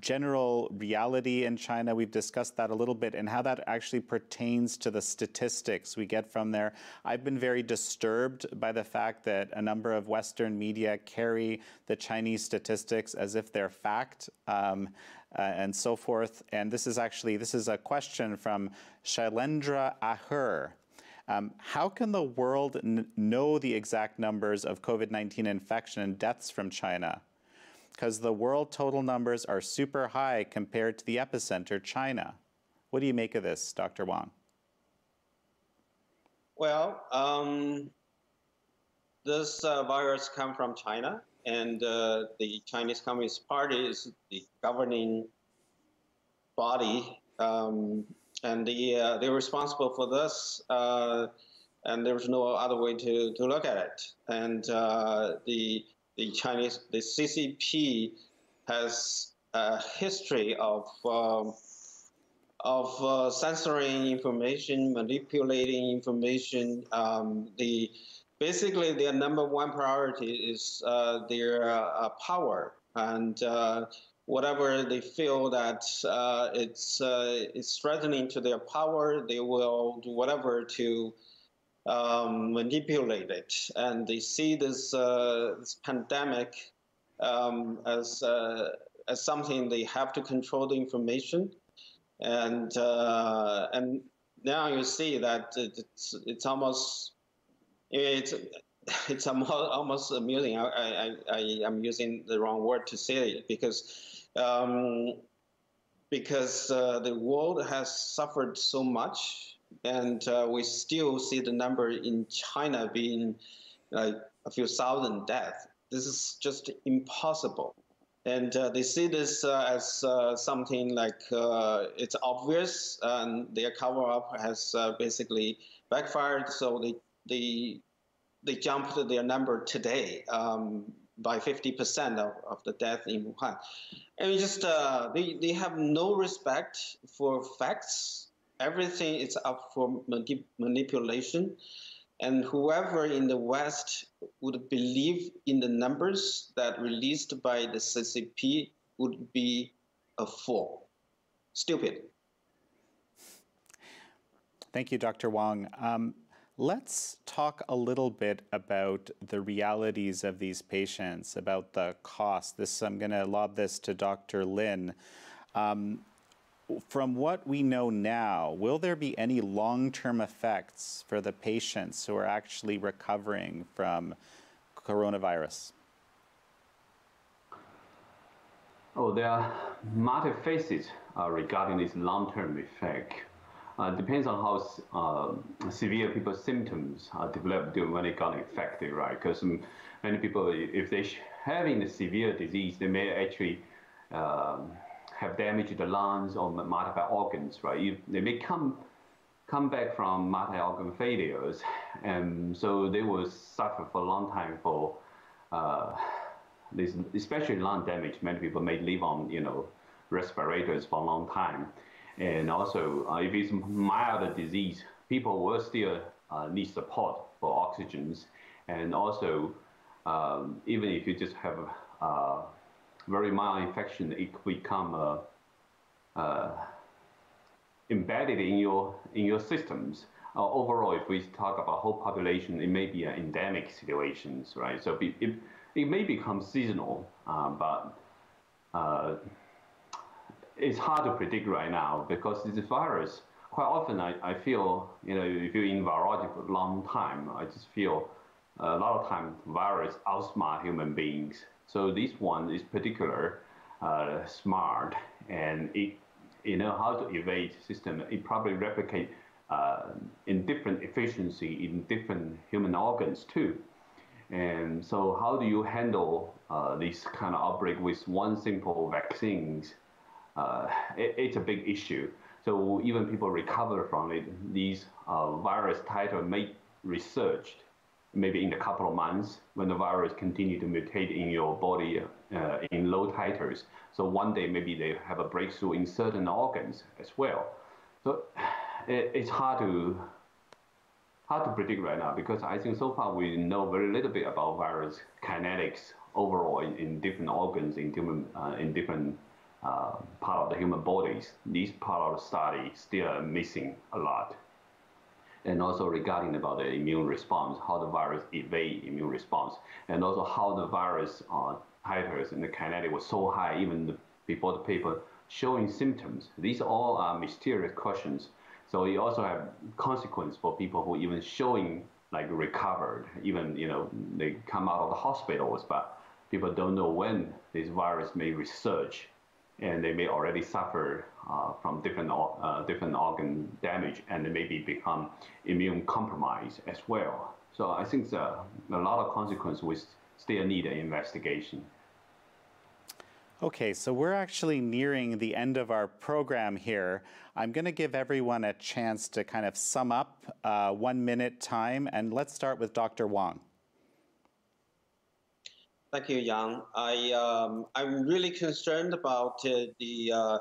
general reality in China. We've discussed that a little bit and how that actually pertains to the statistics we get from there. I've been very disturbed by the fact that a number of Western media carry the Chinese statistics as if they're fact. Um, uh, and so forth. And this is actually this is a question from Shailendra Ahur. Um, how can the world know the exact numbers of COVID 19 infection and deaths from China? Because the world total numbers are super high compared to the epicenter, China. What do you make of this, Dr. Wang? Well, um, this uh, virus come from China, and uh, the Chinese Communist Party is the governing body, um, and the, uh, they're responsible for this. Uh, and there's no other way to, to look at it. And uh, the the Chinese, the CCP has a history of um, of uh, censoring information, manipulating information. Um, the basically their number one priority is uh, their uh, power and uh, whatever they feel that uh, it's uh, it's threatening to their power, they will do whatever to um, manipulate it, and they see this, uh, this pandemic um, as uh, as something they have to control the information, and uh, and now you see that it's it's almost it's it's almost amusing. I, I, I am using the wrong word to say it because um, because uh, the world has suffered so much and uh, we still see the number in China being like a few thousand deaths. This is just impossible. And uh, they see this uh, as uh, something like uh, it's obvious, and their cover up has uh, basically backfired. So they they they jumped their number today um, by 50% of, of the death in Wuhan. And just they, they have no respect for facts everything is up for manip- manipulation. And whoever in the West would believe in the numbers that released by the CCP would be a fool. Stupid. Thank you, Dr. Wang. Um, let's talk a little bit about the realities of these patients, about the cost. This I'm going to lob this to Dr. Lin. Um, from what we know now, will there be any long term effects for the patients who are actually recovering from coronavirus? Oh, there are multifaceted uh, regarding this long term effect. Uh, depends on how uh, severe people's symptoms are developed when they got infected, right? Because many people, if they're having a severe disease, they may actually um, have damage to the lungs or multiple organs, right? You, they may come come back from multi-organ failures, and so they will suffer for a long time for uh, this, especially lung damage. Many people may live on, you know, respirators for a long time, and also uh, if it's mild disease, people will still uh, need support for oxygens, and also um, even if you just have uh, very mild infection, it could become uh, uh, embedded in your in your systems. Uh, overall, if we talk about whole population, it may be an endemic situations, right? So it, it, may become seasonal, uh, but uh, it's hard to predict right now because this virus. Quite often, I, I feel you know if you're in virology for a long time, I just feel a lot of time virus outsmart human beings. So this one is particular uh, smart and it you know how to evade system. It probably replicate uh, in different efficiency in different human organs too. And so how do you handle uh, this kind of outbreak with one simple vaccines? Uh, it, it's a big issue. So even people recover from it, these uh, virus titer may researched maybe in a couple of months when the virus continue to mutate in your body uh, in low titers. So one day maybe they have a breakthrough in certain organs as well. So it, it's hard to hard to predict right now because I think so far we know very little bit about virus kinetics overall in, in different organs in different uh, in different uh, part of the human bodies. This part of the study still missing a lot and also regarding about the immune response, how the virus evade immune response, and also how the virus uh, titers and the kinetic was so high even before the paper showing symptoms. These all are mysterious questions. So you also have consequence for people who even showing like recovered, even you know they come out of the hospitals, but people don't know when this virus may resurge and they may already suffer uh, from different uh, different organ damage and maybe become immune compromised as well. So I think a lot of consequences we still need an investigation. Okay, so we're actually nearing the end of our program here. I'm going to give everyone a chance to kind of sum up uh, one minute time, and let's start with Dr. Wang. Thank you, Jan. I um, I'm really concerned about uh, the uh,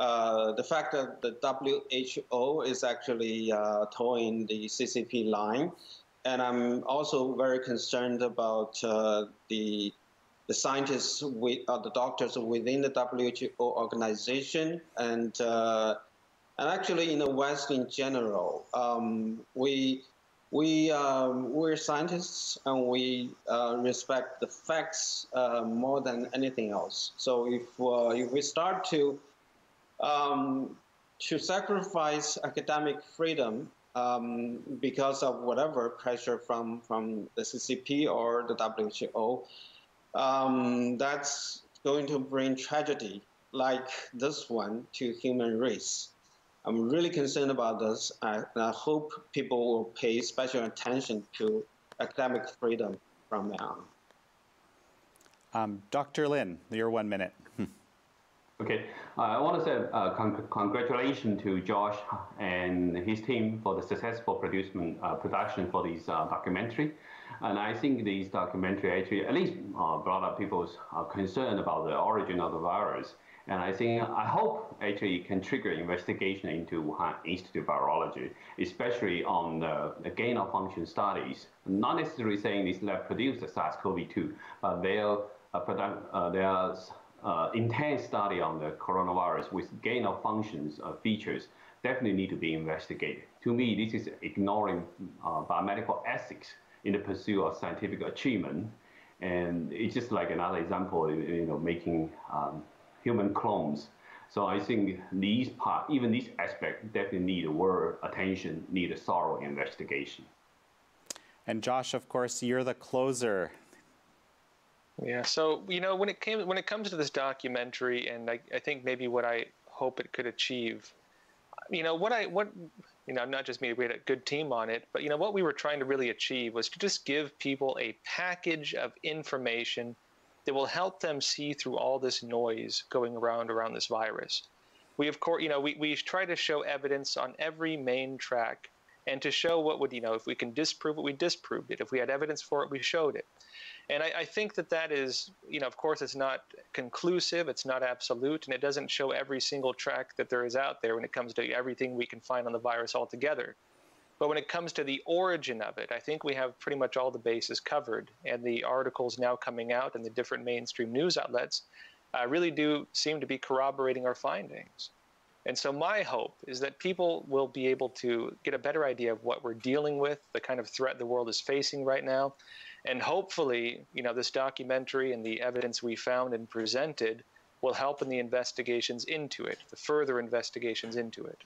uh, the fact that the WHO is actually uh, toeing the CCP line, and I'm also very concerned about uh, the the scientists, with, uh, the doctors within the WHO organization, and and actually in the West in general. Um, we we um, we're scientists and we uh, respect the facts uh, more than anything else. So if uh, if we start to um, to sacrifice academic freedom um, because of whatever pressure from from the CCP or the WHO, um, that's going to bring tragedy like this one to human race. I'm really concerned about this, and I hope people will pay special attention to academic freedom from now on. Um, Dr. Lin, your one minute. Okay, uh, I want to say uh, con congratulations to Josh and his team for the successful production, uh, production for this uh, documentary. And I think this documentary actually at least uh, brought up people's uh, concern about the origin of the virus And I think, I hope actually it can trigger investigation into Wuhan Institute of Virology, especially on the, gain of function studies. Not necessarily saying this lab produced the SARS-CoV-2, but their, uh, product, their uh, intense study on the coronavirus with gain of functions uh, features definitely need to be investigated. To me, this is ignoring uh, biomedical ethics in the pursuit of scientific achievement. And it's just like another example, you know, making um, human clones. So I think these part, even this aspect, definitely need a word attention, need a thorough investigation. And Josh, of course, you're the closer. Yeah. So you know, when it came when it comes to this documentary, and I, I think maybe what I hope it could achieve, you know, what I what you know, not just me, we had a good team on it, but you know, what we were trying to really achieve was to just give people a package of information that will help them see through all this noise going around around this virus. We of course, you know, we, we try to show evidence on every main track and to show what would, you know, if we can disprove it, we disproved it. If we had evidence for it, we showed it. And I, I, think that that is, you know, of course, it's not conclusive, it's not absolute, and it doesn't show every single track that there is out there when it comes to everything we can find on the virus altogether. But when it comes to the origin of it, I think we have pretty much all the bases covered. And the articles now coming out in the different mainstream news outlets uh, really do seem to be corroborating our findings. And so my hope is that people will be able to get a better idea of what we're dealing with, the kind of threat the world is facing right now, and hopefully, you know, this documentary and the evidence we found and presented will help in the investigations into it, the further investigations into it.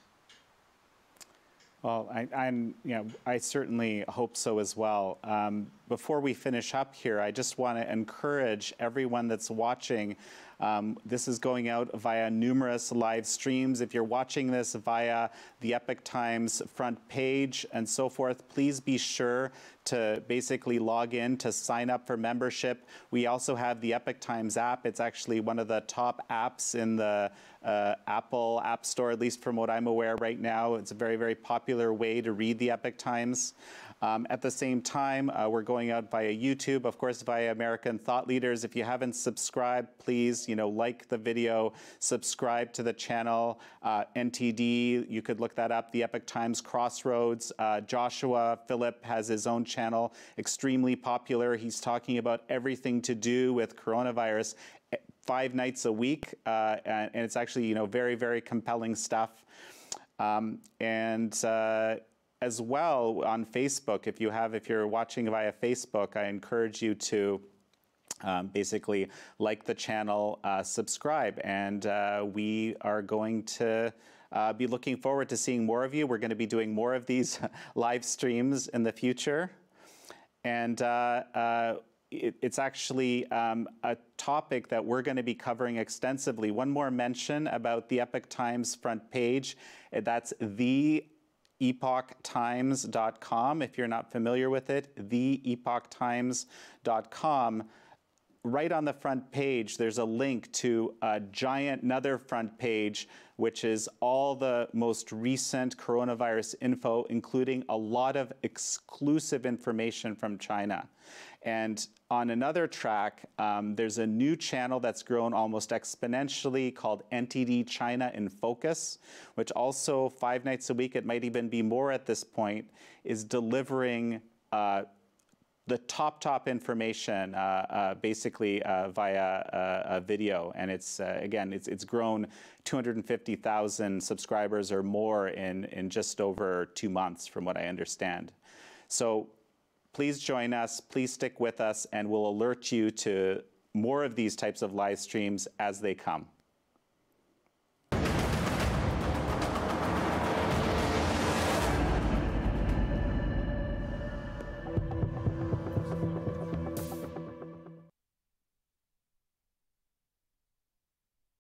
Well, I, am you know, I certainly hope so as well. Um, before we finish up here, I just want to encourage everyone that's watching um, this is going out via numerous live streams. If you're watching this via the Epoch Times front page and so forth, please be sure to basically log in to sign up for membership. We also have the Epoch Times app. It's actually one of the top apps in the uh, Apple App Store, at least from what I'm aware right now. It's a very, very popular way to read the Epoch Times. Um, at the same time, uh, we're going out via YouTube, of course, via American Thought Leaders. If you haven't subscribed, please, you know, like the video, subscribe to the channel. Uh, NTD, you could look that up. The Epoch Times Crossroads. Uh, Joshua Philipp has his own channel, extremely popular. He's talking about everything to do with coronavirus five nights a week, uh, and, and, it's actually, you know, very, very compelling stuff. Um, and uh, as well on Facebook. If you have, if you're watching via Facebook, I encourage you to um, basically like the channel, uh, subscribe, and uh, we are going to. Uh, be looking forward to seeing more of you. We're going to be doing more of these live streams in the future. And uh, it, it's actually um, a topic that we're going to be covering extensively. One more mention about the Epoch Times front page. That's the epochtimes.com. If you're not familiar with it, the theepochtimes.com. Right on the front page, there's a link to a giant, another front page, which is all the most recent coronavirus info, including a lot of exclusive information from China. And on another track, um, there's a new channel that's grown almost exponentially called NTD China in Focus, which also five nights a week, it might even be more at this point, is delivering uh, the top top information uh, uh, basically uh, via uh, video and it's uh, again it's, it's grown 250,000 subscribers or more in, in just over two months from what I understand so Please join us, please stick with us, and we'll alert you to more of these types of live streams as they come.